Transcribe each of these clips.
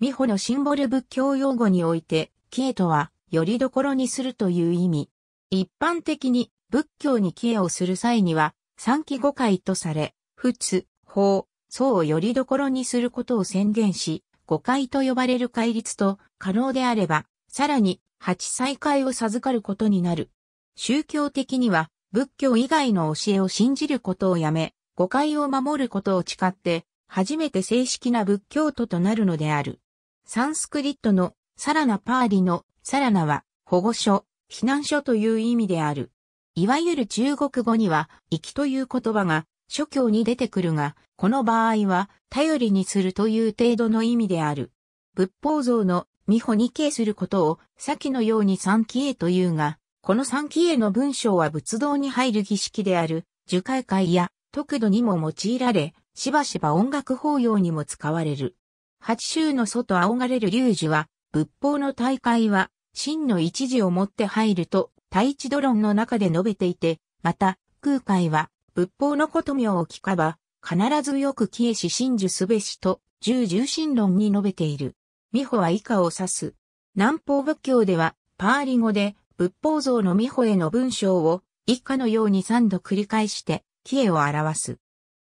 美穂のシンボル仏教用語において、帰依とは、よりどころにするという意味。一般的に仏教に帰依をする際には、三期五回とされ、仏、法、僧をよりどころにすることを宣言し、五回と呼ばれる戒律と、可能であれば、さらに、八再会を授かることになる。宗教的には、仏教以外の教えを信じることをやめ、誤解を守ることを誓って、初めて正式な仏教徒となるのである。サンスクリットのサラナパーリのサラナは保護所、避難所という意味である。いわゆる中国語には、生きという言葉が諸教に出てくるが、この場合は頼りにするという程度の意味である。仏法像の美穂に敬することを先のように三期へというが、この三期への文章は仏道に入る儀式である樹海会や特度にも用いられ、しばしば音楽法要にも使われる。八州の外仰がれる龍樹は、仏法の大会は、真の一時をもって入ると、太一ドロンの中で述べていて、また、空海は、仏法のこと名を聞かば、必ずよく消えし真珠すべしと、十重心論に述べている。美穂は以下を指す。南方仏教では、パーリ語で、仏法像の美穂への文章を、以下のように三度繰り返して、消えを表す。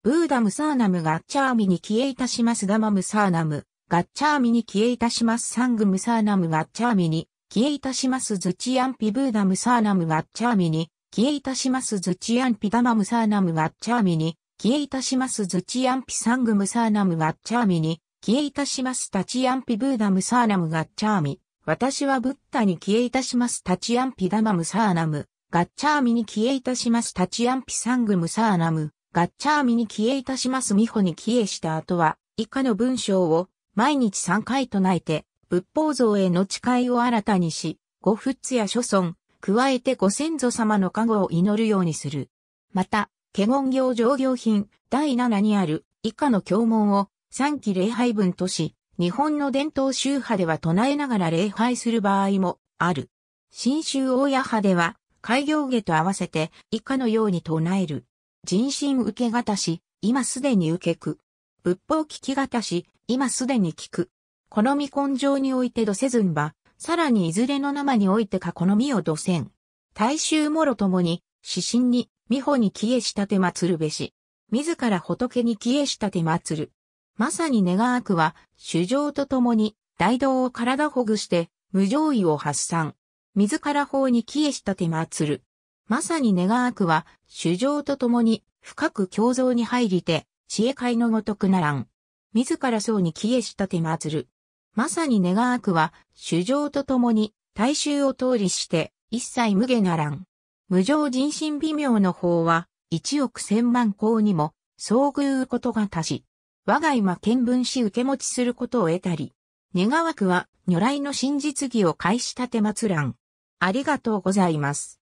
ブーダムサーナムガッチャーミに消えいたしますダマムサーナム、ガッチャーミに消えいたしますサングムサーナムガッチャーミに消えいたしますズチアンピブーダムサーナムガッチャーミに消えいたしますズチアンピダマムサーナムガッチャーミに消えいたしますズチアンピサングムサーナムガッチャーミに消えいたしますタチアンピブーダムサーナムガッチャーミ。私はブッダに消えいたしますタチアンピダマムサーナム。ガッチャーミに消えいたしますタチアンピサングムサーナム。ガッチャーミに消えいたします美穂に消えした後は、以下の文章を毎日3回唱えて、仏法像への誓いを新たにし、ご仏や諸尊、加えてご先祖様の加護を祈るようにする。また、華厳行上行品第7にある以下の経文を3期礼拝文とし、日本の伝統宗派では唱えながら礼拝する場合もある。新宗大家派では、開業下と合わせて以下のように唱える。人心受けがたし、今すでに受けく。仏法聞きがたし、今すでに聞く。好み根性においてどせずんば、さらにいずれの生においてか好みをどせん。大衆もろともに、指針に、美穂に消えしたて祭るべし。自ら仏に消えしたて祭る。まさに願わくは、主情とともに、大道を体ほぐして、無常意を発散。自ら法に消えしたて祭る。まさに願わくは、主情とともに、深く共造に入りて、知恵会のごとくならん。自らそうに消えしたて祭る。まさに願わくは、主情とともに、大衆を通りして、一切無下ならん。無常人心微妙の方は、一億千万項にも、遭遇ことが足し、我が今見聞し受け持ちすることを得たり、願わくは、如来の真実義を返したて祭らん。ありがとうございます。